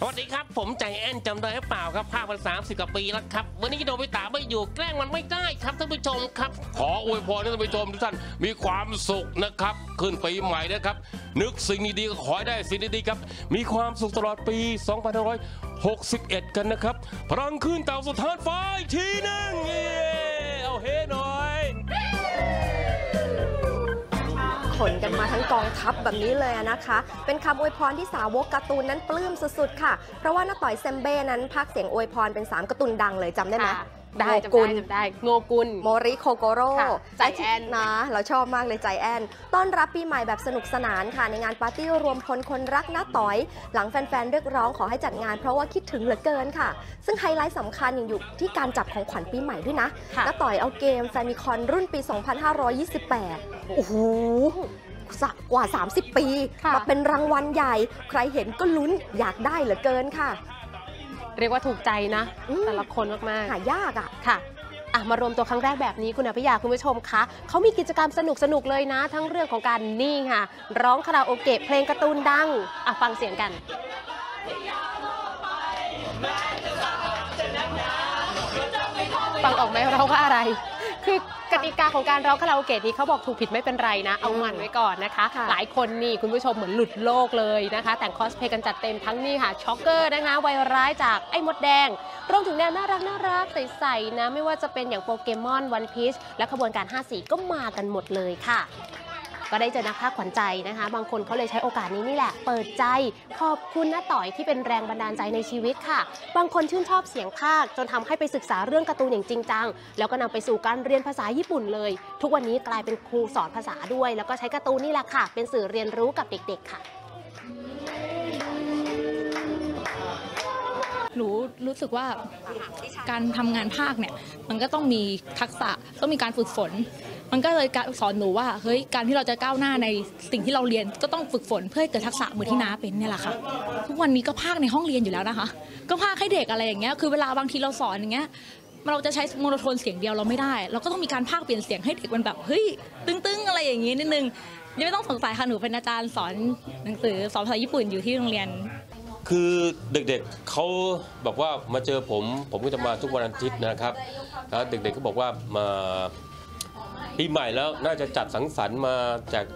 สวัสดีครับผมใจแอนจำได้หรือเปล่าครับภาพมันสามสิบกว่าปีแล้วครับ วันนี้โดบิตาไม่อยู่แกล้งมันไม่ได้ครับท่านผู้ชมครับ ขออวยพรให้ท่านผู้ชมทุกท่านมีความสุขนะครับ ขึ้นปีใหม่นะครับ นึกสิ่งดีๆก็ขอให้ได้สิ่งดีๆครับ มีความสุขตลอดปี 2561 กันนะครับพลังขึ้นเต่าสุดท้ายฟ้าอีกทีหนึงเย้เอาเฮหน่อย ขนกันมาทั้งกองทัพแบบนี้เลยนะคะ เป็นคำอวยพรที่สาวกการ์ตูนนั้นปลื้มสุดๆค่ะ เพราะว่าน้าต๋อยเซมเบ้นั้นพากย์เสียงอวยพรเป็น 3การ์ตูนดังเลยจำได้ไหม ได้โงจำกุได้ลจำได้โงกุลโมริโคโกโร่ค่ะใจแอนนะเราชอบมากเลยใจแอน ต้อนรับปีใหม่แบบสนุกสนานค่ะ ในงานปาร์ตี้รวมพลคนรักน้าต๋อย หลังแฟนๆเรียกร้องขอให้จัดงานเพราะว่าคิดถึงเหลือเกินค่ะ ซึ่งไฮไลท์สำคัญยังอยู่ที่การจับของขวัญปีใหม่ด้วยนะคะน้าต๋อยเอาเกมแฟมิคอมรุ่นปี 2528 โอ้โหสักกว่า 30 ปีค่ะมาเป็นรางวัลใหญ่ ใครเห็นก็ลุ้นอยากได้เหลือเกินค่ะ เรียกว่าถูกใจนะอืมแต่ละคนมากหายากอะๆค่ะอะมารวมตัวครั้งแรกแบบนี้คุณอภิยาคุณผู้ชมคะเขามีกิจกรรมสนุกๆเลยนะ ทั้งเรื่องของการนี่ค่ะ ร้องคาราโอเกะเพลงการ์ตูนดังอะฟังเสียงกันฟังออกไหมเราว่าอะไร คือกติกาของการร้องคาราโอเกะนี้เขาบอกถูกผิดไม่เป็นไรนะ เอามันไว้ก่อนนะคะค่ะหลายคนนี่คุณผู้ชมเหมือนหลุดโลกเลยนะคะ แต่งคอสเพลย์กันจัดเต็มทั้งนี่ค่ะช็อกเกอร์นะคะวายร้ายจากไอ้มดแดงรวมถึงแนวน่ารักน่ารักใสๆนะ ไม่ว่าจะเป็นอย่างโปเกมอนวันพีซและขบวนการ 5 สีก็มากันหมดเลยค่ะ ก็ได้เจอนักพากย์ขวัญใจนะคะ บางคนเขาเลยใช้โอกาสนี้นี่แหละ เปิดใจขอบคุณน้าต๋อยที่เป็นแรงบันดาลใจในชีวิตค่ะ บางคนชื่นชอบเสียงพากย์จนทำให้ไปศึกษาเรื่องการ์ตูนอย่างจริงจัง แล้วก็นำไปสู่การเรียนภาษาญี่ปุ่นเลย ทุกวันนี้กลายเป็นครูสอนภาษาด้วย แล้วก็ใช้การ์ตูนนี่แหละค่ะ เป็นสื่อเรียนรู้กับเด็ก ๆ ค่ะหนูรู้สึกว่าการทำงานภาคเนี่ยมันก็ต้องมีทักษะต้องมีการฝึกฝน มันก็เลยสอนหนูว่าเฮ้ยการที่เราจะก้าวหน้าในสิ่งที่เราเรียนก็ต้องฝึกฝนเพื่อให้เกิดทักษะเหมือนที่น้าเป็นเนี่ยแหละค่ะทุกวันนี้ก็ภาคในห้องเรียนอยู่แล้วนะคะ ก็ภาคให้เด็กอะไรอย่างเงี้ยคือเวลาบางทีเราสอนอย่างเงี้ยเราจะใช้โมโนโทนเสียงเดียวเราไม่ได้ เราก็ต้องมีการภาคเปลี่ยนเสียงให้เด็กมันแบบเฮ้ยตึ้งๆอะไรอย่างงี้นิดนึงยังไม่ต้องสงสัยค่ะหนูเป็นอาจารย์สอนหนังสือสอนภาษาญี่ปุ่นอยู่ที่โรงเรียน คือเด็กๆเขาบอกว่ามาเจอผม ผมก็จะมาทุกวันอาทิตย์นะครับแล้วเด็กๆก็บอกว่ามา ปีใหม่แล้วน่าจะจัดสังสรรค์มาแจก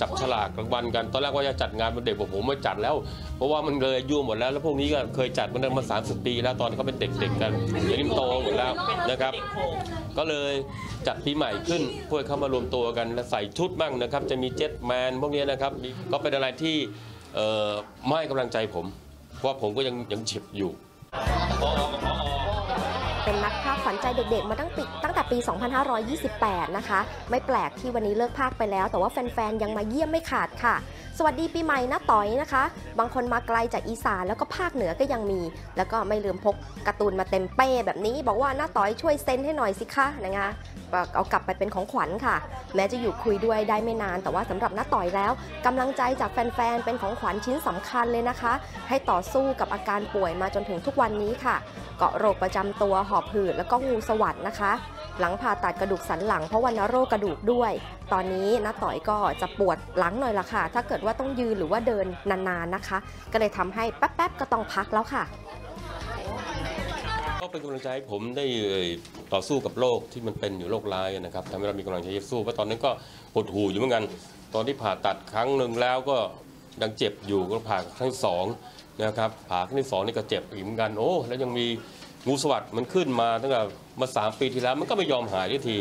จับฉลากรางวัลกัน ตอนแรกว่าจะจัดงานวันเด็กบอกผมไม่จัดแล้ว เพราะว่ามันเลยยุ่งหมดแล้ว แล้วพวกนี้ก็เคยจัดมันมา30ปี แล้วตอนเขาเป็นเด็กๆกันเดี๋ยวนี้โตหมดแล้วนะครับ ก็เลยจัดปีใหม่ขึ้นเพื่อเข้ามารวมตัวกันและใส่ชุดบ้างนะครับ จะมีเจ็ตแมนพวกนี้นะครับ ก็เป็นอะไรที่ไม่ให้กำลังใจผม เพราะผมก็ยังยังเจ็บอยู่ เป็นนักพากย์ขวัญใจเด็กๆ มาตั้งติตั้งแต่ปี 2528 นะคะ ไม่แปลกที่วันนี้เลิกพากไปแล้ว แต่ว่าแฟนๆ ยังมาเยี่ยมไม่ขาดค่ะสวัสดีปีใหม่นะต่อยนะคะ บางคนมาไกลจากอีสานแล้วก็ภาคเหนือก็ยังมี แล้วก็ไม่ลืมพกการ์ตูนมาเต็มเป้แบบนี้ บอกว่าน้าต่อยช่วยเซ็นให้หน่อยสิคะนะคะเอากลับไปเป็นของขวัญค่ะ แม้จะอยู่คุยด้วยได้ไม่นาน แต่ว่าสำหรับน้าต่อยแล้วกำลังใจจากแฟนๆเป็นของขวัญชิ้นสำคัญเลยนะคะ ให้ต่อสู้กับอาการป่วยมาจนถึงทุกวันนี้ค่ะ เกาะโรคประจำตัวหอบหืดแล้วก็งูสวัสดนะคะ หลังผ่าตัดกระดูกสันหลังเพราะวันโรคกระดูกด้วย ตอนนี้น้าต่อยก็จะปวดหลังหน่อยละค่ะ ถ้าเกิดว่าต้องยืนหรือว่าเดินนานๆนะคะ ก็เลยทำให้แป๊บๆก็ต้องพักแล้วค่ะ ก็เป็นกำลังใจให้ผมได้เอ่ยต่อสู้กับโรคที่มันเป็นอยู่โรคร้ายนะครับทำให้เรามีกำลังใจสู้เพราะตอนนั้นก็หดหูอยู่เหมือนกันตอนที่ผ่าตัดครั้งหนึ่งแล้วก็ยังเจ็บอยู่ก็ผ่าครั้งสองนะครับผ่าครั้งที่สองนี่ก็เจ็บอีกเหมือนกันโอ้แล้วยังมีงูสวัสดมันขึ้นมาตั้งแต่มาสามปีที่แล้วมันก็ไม่ยอมหายที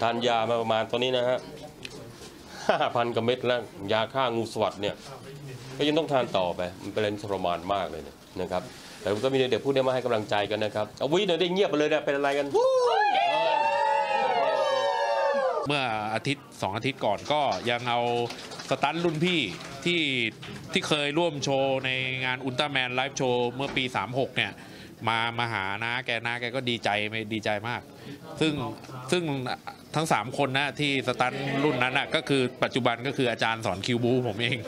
ทานยามาประมาณตอนนี้นะฮะ ห้าพันกว่าเม็ดแล้วยาฆ่างูสวัสดเนี่ยก็ยังต้องทานต่อไป มันเป็นเรื่องทรมานมากเลยเนี่ยนะครับแต่ก็มีเด็กๆพูดได้มาให้กำลังใจกันนะครับเอาวิหน่อยได้เงียบไปเลยนะเป็นอะไรกัน เมื่ออาทิตย์สองอาทิตย์ก่อนก็ยังเอาสตันท์รุ่นพี่ที่ที่เคยร่วมโชว์ในงานอุลตร้าแมนไลฟ์โชว์เมื่อปี 36 เนี่ย มามาหานะแกนะแกก็ดีใจไม่ดีใจมาก ซึ่งซึ่งทั้ง 3 คนนะที่สตันท์รุ่นนั้นนะก็คือปัจจุบันก็คืออาจารย์สอนคิวบูผมเอง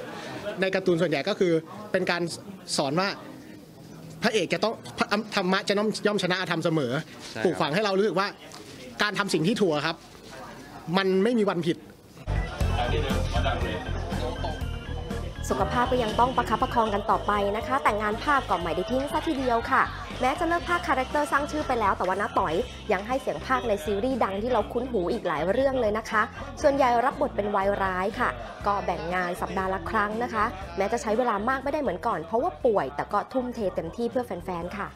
ในการ์ตูนส่วนใหญ่ก็คือเป็นการสอนว่าพระเอกจะต้องพระธรรมะจะย่อมย่อมชนะอธรรมเสมอใช่ครับปลูกฝังให้เรารู้สึกว่า การทำสิ่งที่ถูกอะครับ มันไม่มีวันผิดส สุขภาพก็ยังต้องประคับประคองกันต่อไปนะคะ แต่งานพากย์ก็ไม่ได้ทิ้งซะทีเดียวค่ะ แม้จะเลิกพากย์ character สร้างชื่อไปแล้วแต่ว่าน้าต๋อยยังให้เสียงพากย์ในซีรีส์ดังที่เราคุ้นหูอีกหลายเรื่องเลยนะคะ ส่วนใหญ่รับบทเป็นวายร้ายค่ะ ก็แบ่งงานสัปดาห์ละครั้งนะคะ แม้จะใช้เวลามากไม่ได้เหมือนก่อน เพราะว่าป่วยแต่ก็ทุ่มเทเต็มที่เพื่อแฟนๆค่ะ